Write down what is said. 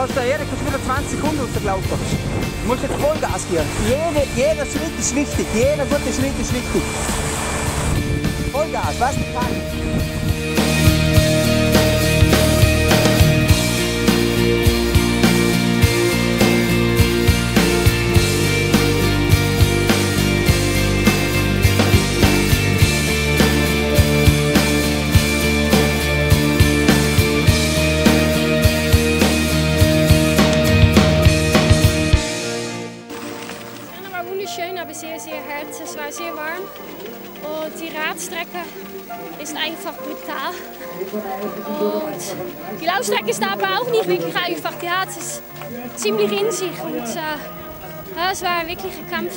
Da hast du Erik hast wieder 20 Sekunden rausgelaufen. Du musst jetzt Vollgas geben. Jede, jeder Schritt ist wichtig. Jeder gute Schritt ist wichtig. Vollgas, was du Wunderschön, aber sehr, sehr hart. Es war sehr warm. Und die Radstrecke ist einfach brutal. Und die Laufstrecke ist aber auch nicht wirklich einfach. Ja, es ist ziemlich in sich. Und äh, ja, es war wirklich ein Kampf.